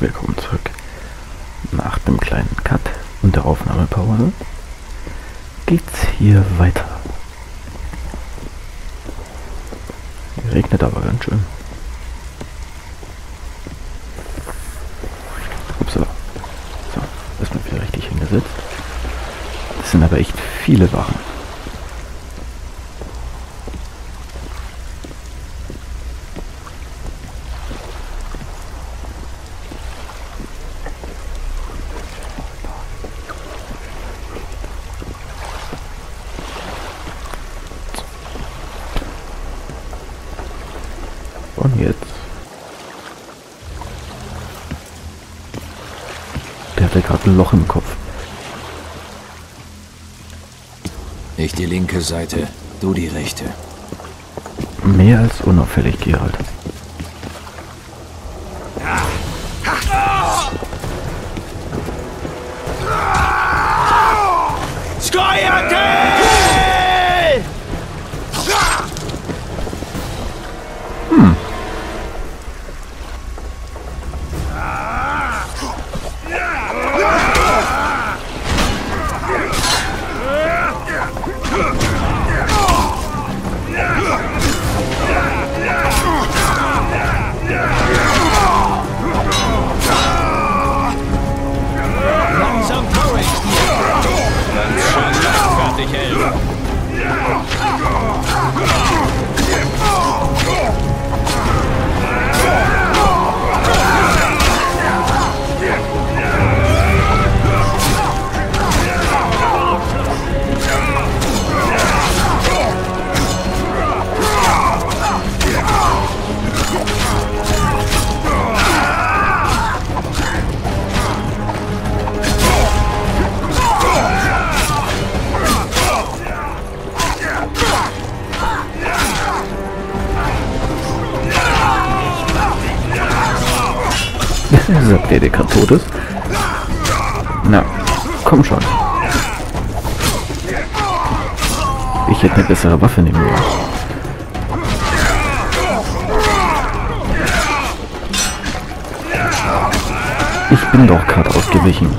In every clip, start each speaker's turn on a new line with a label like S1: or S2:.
S1: willkommen zurück. Nach dem kleinen Cut und der Aufnahmepause geht's hier weiter. Regnet aber ganz schön. Upsala. So, erstmal wieder richtig hingesetzt. Das sind aber echt viele Wachen. Und jetzt. Der hatte gerade ein Loch im Kopf.
S2: Ich die linke Seite, du die rechte.
S1: Mehr als unauffällig, Gerald. Tot ist? Na, komm schon. Ich hätte eine bessere Waffe nehmen müssen. Ich bin doch gerade ausgewichen.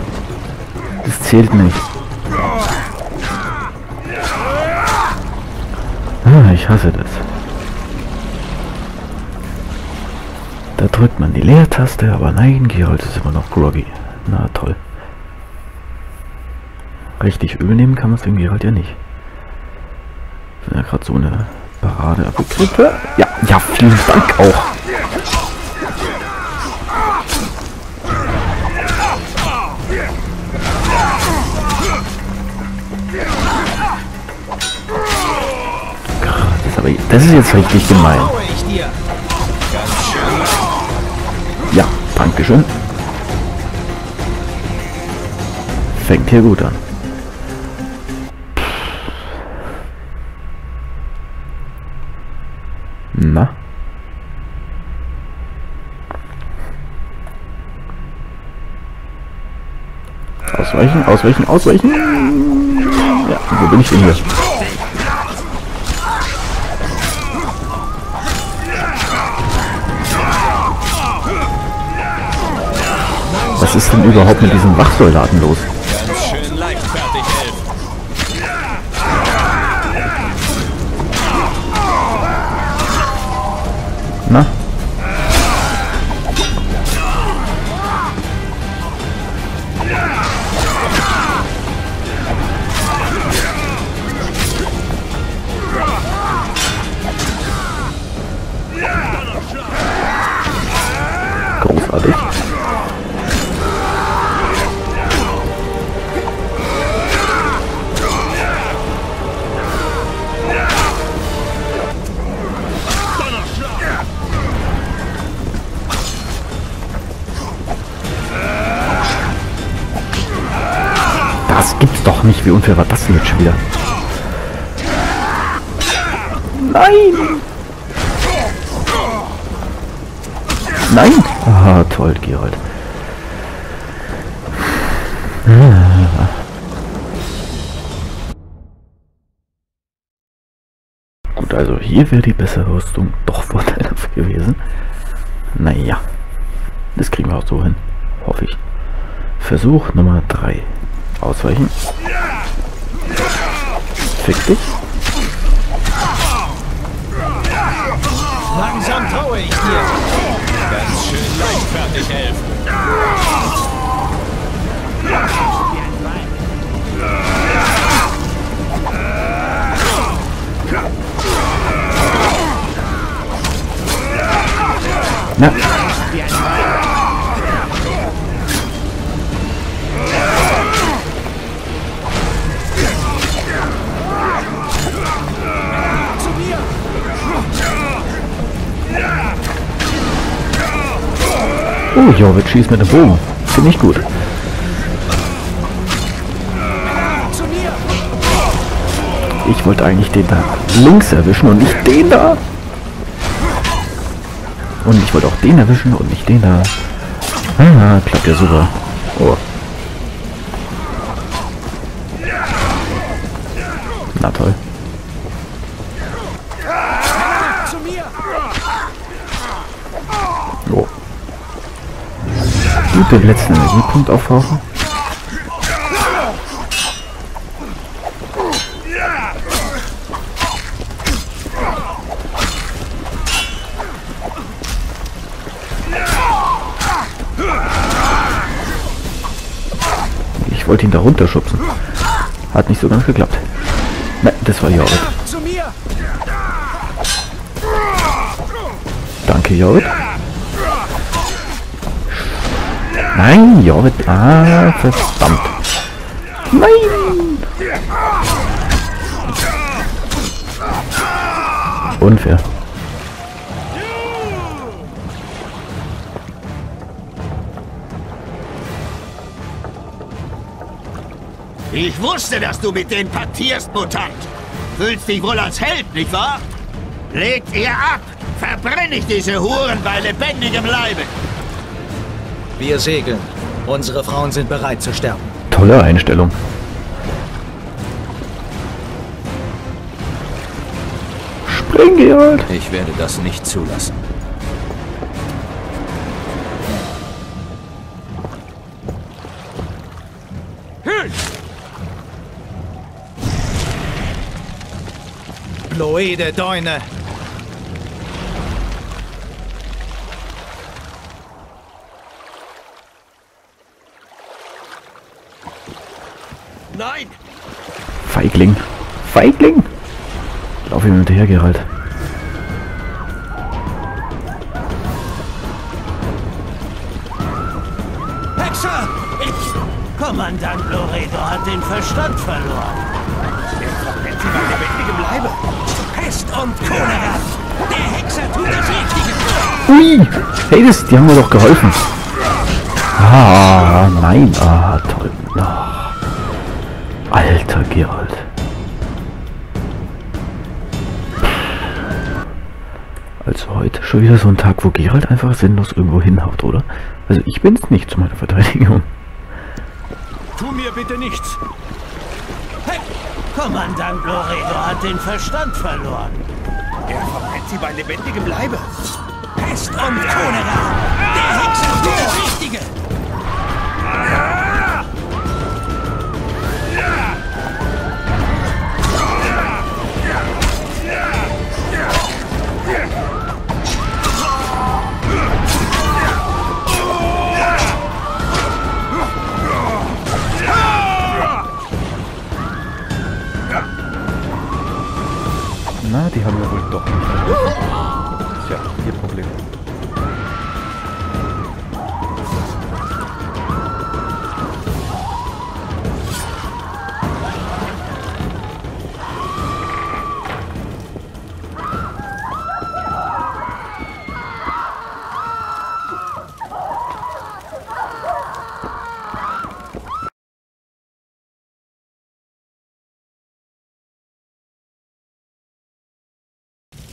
S1: Das zählt nicht. Ah, ich hasse das. Da drückt man die Leertaste, aber nein, Gerald ist immer noch groggy. Na toll. Richtig Öl nehmen kann man es dem Gerald ja nicht. Er gerade so eine Parade abgekriegt. Ja, ja, vielen Dank auch. Das ist, das ist jetzt richtig gemein. Dankeschön. Fängt hier gut an. Na? Ausweichen, ausweichen, ausweichen. Ja, wo bin ich denn hier? Was ist denn überhaupt mit diesen Wachsoldaten los?
S3: Ganz schön leichtfertig, Elf.
S1: Na? Großartig. Wie unfair war das denn jetzt schon wieder? Nein! Nein! Ah, toll, Gerald. Gut, also hier wäre die bessere Rüstung doch vorteilhaft gewesen. Naja. Das kriegen wir auch so hin. Hoffe ich. Versuch Nummer 3. Ausweichen. Fick dich.
S3: Langsam traue ich dir. Ganz schön leichtfertig, Elf.
S1: Na, Jorvik schießt mit dem Bogen. Finde ich gut. Ich wollte eigentlich den da links erwischen und nicht den da. Und ich wollte auch den erwischen und nicht den da. Ah, klappt ja super. Oh. Na toll. Gut, den letzten Energiepunkt aufbrauchen. Ich wollte ihn da runterschubsen. Hat nicht so ganz geklappt. Nein, das war
S3: mir!
S1: Danke, Jorvik. Nein, Jorvik. Ah, verdammt. Nein! Unfair.
S4: Ich wusste, dass du mit denen partierst, Mutant. Fühlst dich wohl als Held, nicht wahr? Legt ihr ab! Verbrenne ich diese Huren bei lebendigem Leibe!
S5: Wir segeln. Unsere Frauen sind bereit zu sterben.
S1: Tolle Einstellung. Spring, Gerald.
S2: Ich werde das nicht zulassen.
S5: Bloede Deune.
S4: Nein!
S1: Feigling. Feigling. Lauf ihm hinterher, Gerald.
S6: Hexer! Ich... Kommandant Loredo hat den Verstand verloren.
S4: Sie bei lebendigem Leibe!
S6: Pest und Cholera! Der Hexer tut das Richtige!
S1: Ui! Hey, das, die haben mir doch geholfen. Ah, nein. Ah, toll. Ah. Alter Gerald. Also heute schon wieder so ein Tag, wo Gerald einfach sinnlos irgendwo hinhaut, oder? Also ich bin's nicht zu meiner Verteidigung.
S3: Tu mir bitte nichts.
S6: Kommandant Loredo hat den Verstand verloren.
S4: Er verbrennt sie bei lebendigem Leibe!
S6: Pest und Cholera! Der Hexer tut das Richtige!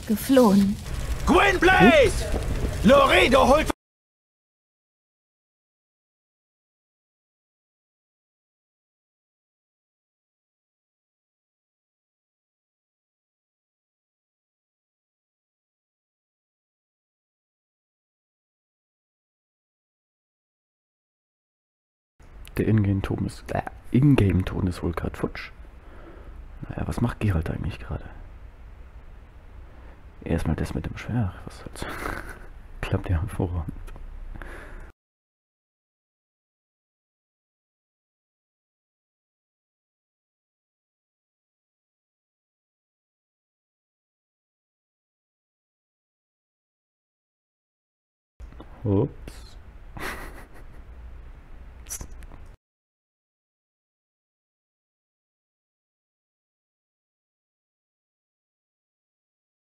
S7: Geflohen.
S3: Gwynblade! Loredo holt
S1: Der Ingame-Ton ist, äh, Ingame-Ton ist wohl gerade futsch. Naja, was macht Geralt eigentlich gerade? Erstmal das mit dem Schwert. Was soll's? Klappt ja hervorragend. Ups.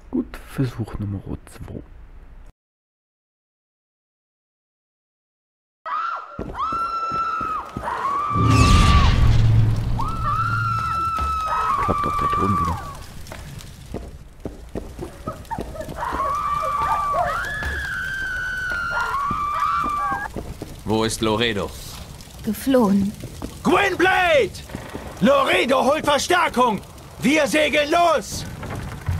S1: Gut, Versuch Nummer 2. Klappt auch der Ton wieder.
S2: Wo ist Loredo?
S7: Geflohen.
S5: Gwynblade! Loredo holt Verstärkung! Wir segeln los!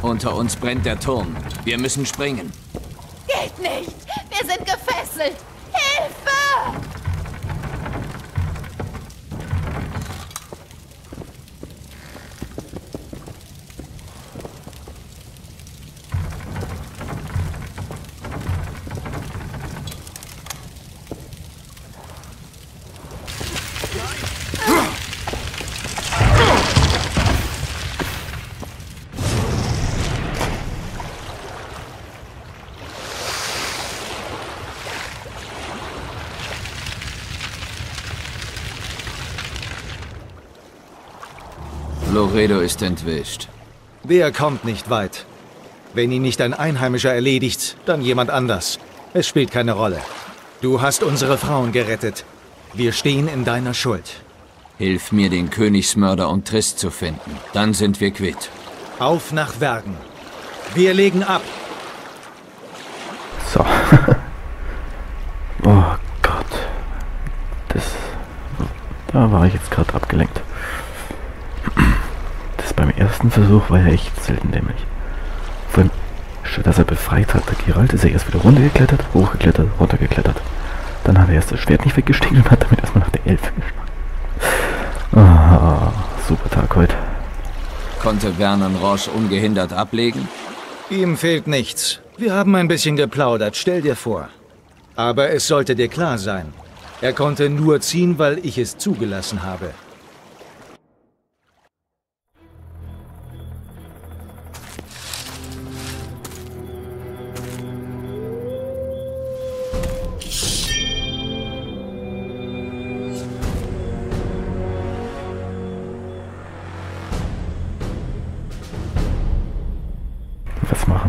S2: Unter uns brennt der Turm. Wir müssen springen.
S7: Geht nicht! Wir sind gefesselt! Hilfe!
S2: Loredo ist entwischt.
S5: Der kommt nicht weit. Wenn ihn nicht ein Einheimischer erledigt, dann jemand anders. Es spielt keine Rolle. Du hast unsere Frauen gerettet. Wir stehen in deiner Schuld.
S2: Hilf mir, den Königsmörder und Trist zu finden. Dann sind wir quitt.
S5: Auf nach Wergen. Wir legen ab.
S1: So. oh Gott. Das. Da war ich jetzt gerade abgelenkt. Beim ersten Versuch war ja echt selten dämlich. Vor allem, statt dass er befreit hat, der Geralt, ist er erst wieder runtergeklettert, hochgeklettert, runtergeklettert. Dann hat er erst das Schwert nicht weggesteckt und hat damit erstmal nach der Elfe geschlagen. Ah, super Tag heute.
S2: Konnte Vernon Roche ungehindert ablegen?
S5: Ihm fehlt nichts. Wir haben ein bisschen geplaudert, stell dir vor. Aber es sollte dir klar sein. Er konnte nur ziehen, weil ich es zugelassen habe.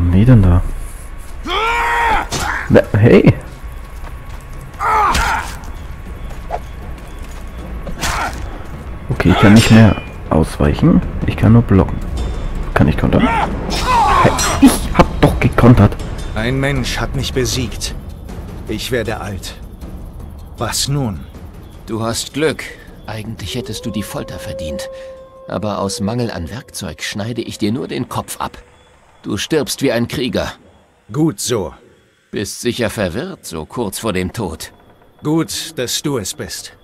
S1: Machen die denn da? Na, hey! Okay, ich kann nicht mehr ausweichen. Ich kann nur blocken. Kann ich kontern? Hey, ich hab doch gekontert.
S5: Ein Mensch hat mich besiegt. Ich werde alt. Was nun?
S8: Du hast Glück. Eigentlich hättest du die Folter verdient. Aber aus Mangel an Werkzeug schneide ich dir nur den Kopf ab. Du stirbst wie ein Krieger.
S5: Gut so.
S8: Bist sicher verwirrt, so kurz vor dem Tod.
S5: Gut, dass du es bist.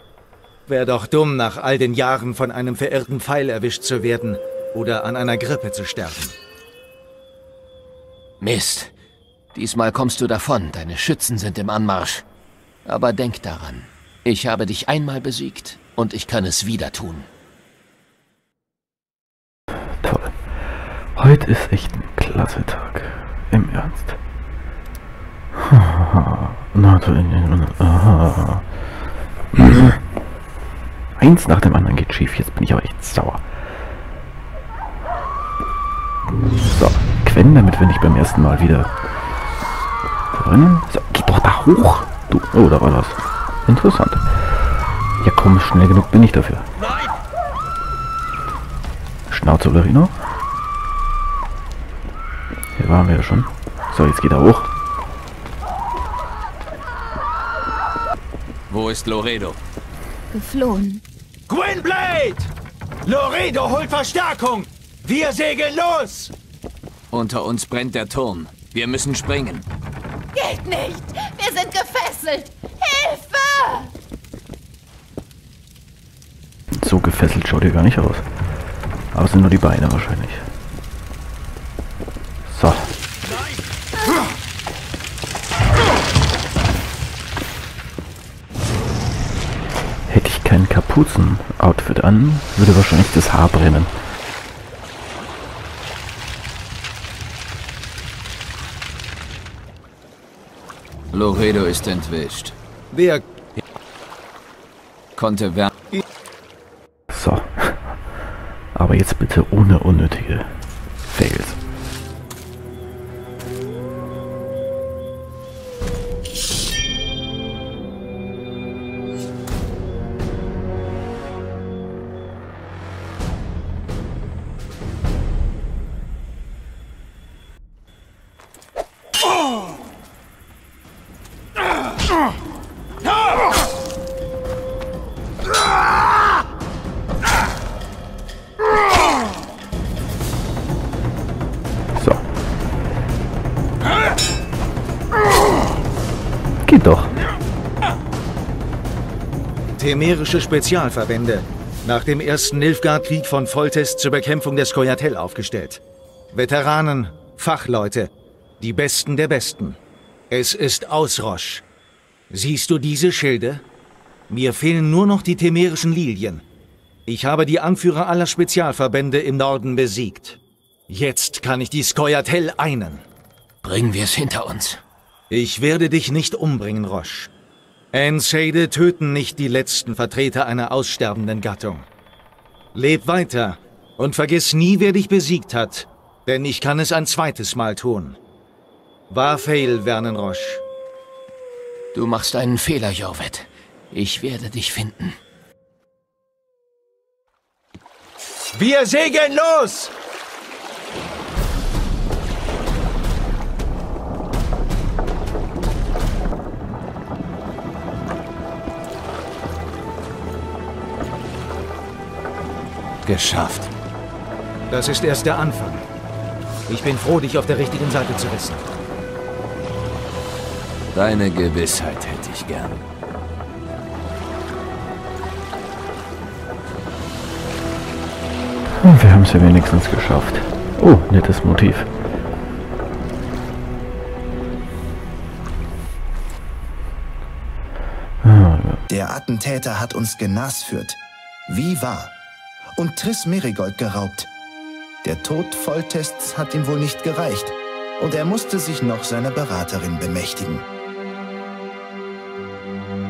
S5: Wär doch dumm, nach all den Jahren von einem verirrten Pfeil erwischt zu werden oder an einer Grippe zu sterben.
S8: Mist. Diesmal kommst du davon, deine Schützen sind im Anmarsch. Aber denk daran, ich habe dich einmal besiegt und ich kann es wieder tun.
S1: Toll. Heute ist echt ein klasse Tag. Im Ernst. Eins nach dem anderen geht schief. Jetzt bin ich aber echt sauer. So, Quen, damit wir nicht beim ersten Mal wieder drin. So, geh doch da hoch. Du, oh, da war was. Interessant. Ja komm, schnell genug bin ich dafür. Schnauze, Olerino. Waren wir ja schon. So, jetzt geht er hoch.
S2: Wo ist Loredo?
S7: Geflohen.
S5: Gwynblade! Loredo holt Verstärkung! Wir segeln los!
S2: Unter uns brennt der Turm. Wir müssen springen.
S7: Geht nicht! Wir sind gefesselt! Hilfe!
S1: gefesselt schaut ihr gar nicht aus. Aber es sind nur die Beine wahrscheinlich. Kapuzen-Outfit an, würde wahrscheinlich das Haar brennen.
S2: Loredo ist entwischt.
S5: Wer
S2: Konnte Wer
S1: So. Aber jetzt bitte ohne unnötige Fails.
S5: Temerische Spezialverbände. Nach dem ersten Nilfgaard-Krieg von Foltest zur Bekämpfung des Skoyatel aufgestellt. Veteranen, Fachleute, die Besten der Besten. Es ist Ausrosch. Siehst du diese Schilde? Mir fehlen nur noch die temerischen Lilien. Ich habe die Anführer aller Spezialverbände im Norden besiegt. Jetzt kann ich die Skoyatel einen.
S8: Bringen wir es hinter uns.
S5: Ich werde dich nicht umbringen, Roche. Enseide töten nicht die letzten Vertreter einer aussterbenden Gattung. Leb weiter und vergiss nie, wer dich besiegt hat, denn ich kann es ein zweites Mal tun. War fail, Vernon Roche.
S8: Du machst einen Fehler, Jorvet. Ich werde dich finden.
S5: Wir segeln los!
S3: Geschafft.
S5: Das ist erst der Anfang. Ich bin froh, dich auf der richtigen Seite zu wissen.
S2: Deine Gewissheit hätte ich gern.
S1: Wir haben es ja wenigstens geschafft. Oh, nettes Motiv.
S9: Der Attentäter hat uns genasführt. Wie wahr. Und Triss Merigold geraubt. Der Tod Volltests hat ihm wohl nicht gereicht. Und er musste sich noch seiner Beraterin bemächtigen.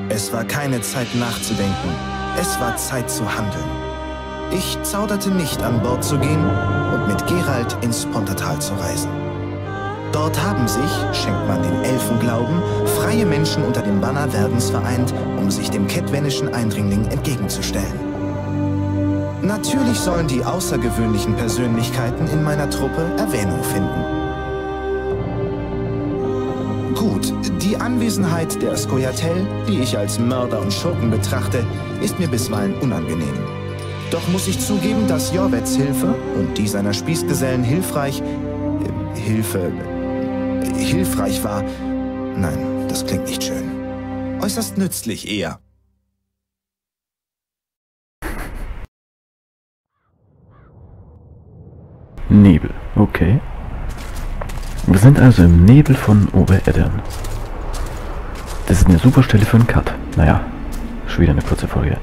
S9: Es war keine Zeit nachzudenken. Es war Zeit zu handeln. Ich zauderte nicht, an Bord zu gehen und mit Gerald ins Pontatal zu reisen. Dort haben sich, schenkt man den Elfen Glauben, freie Menschen unter dem Banner Werdens vereint, um sich dem kettwenischen Eindringling entgegenzustellen. Natürlich sollen die außergewöhnlichen Persönlichkeiten in meiner Truppe Erwähnung finden. Gut, die Anwesenheit der Skoyatel, die ich als Mörder und Schurken betrachte, ist mir bisweilen unangenehm. Doch muss ich zugeben, dass Jorvets Hilfe und die seiner Spießgesellen hilfreich... Äh, Hilfe... Äh, hilfreich war. Nein, das klingt nicht schön. Äußerst nützlich eher.
S1: Nebel, okay. Wir sind also im Nebel von Obereddern. Das ist eine super Stelle für einen Cut. Naja, schon wieder eine kurze Folge.